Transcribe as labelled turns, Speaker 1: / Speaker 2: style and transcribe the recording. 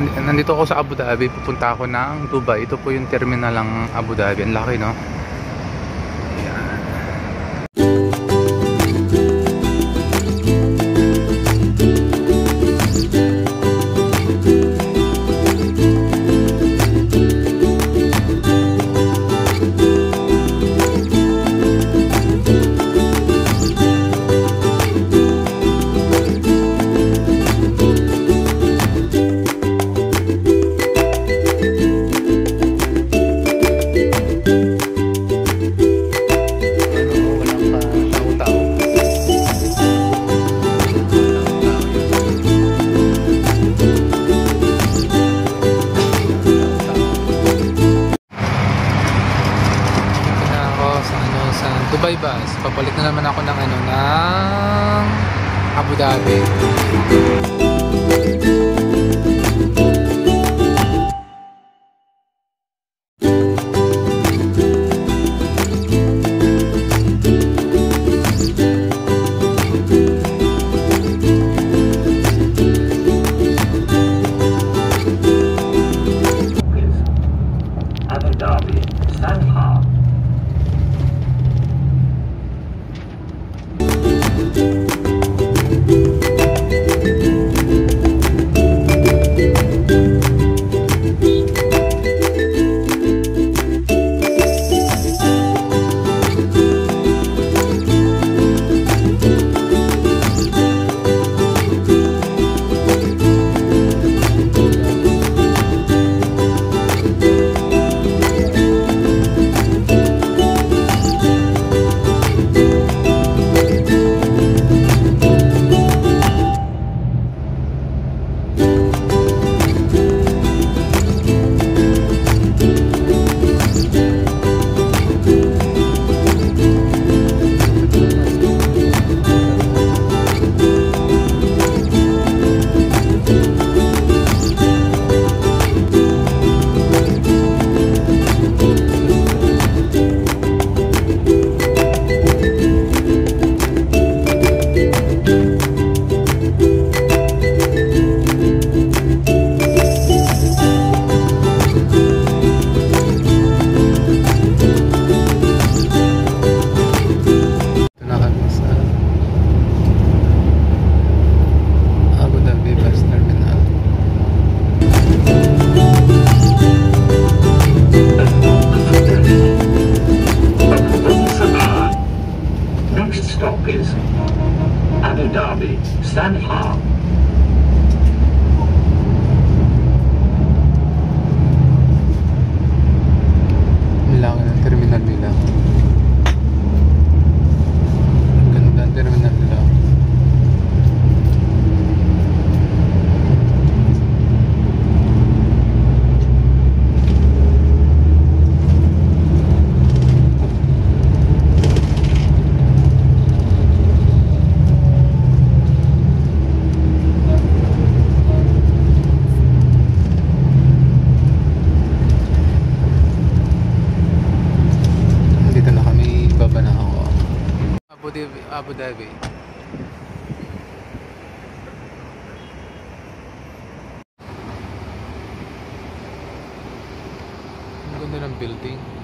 Speaker 1: Nandi- Nandito ako sa Abu Dhabi, pupunta ako ng Dubai. Ito po yung terminal ng Abu Dhabi. Ang laki, no? Bus. Pabalik na naman ako ng ano ng Abu Dhabi. standing. Abu Dhabi Gundam building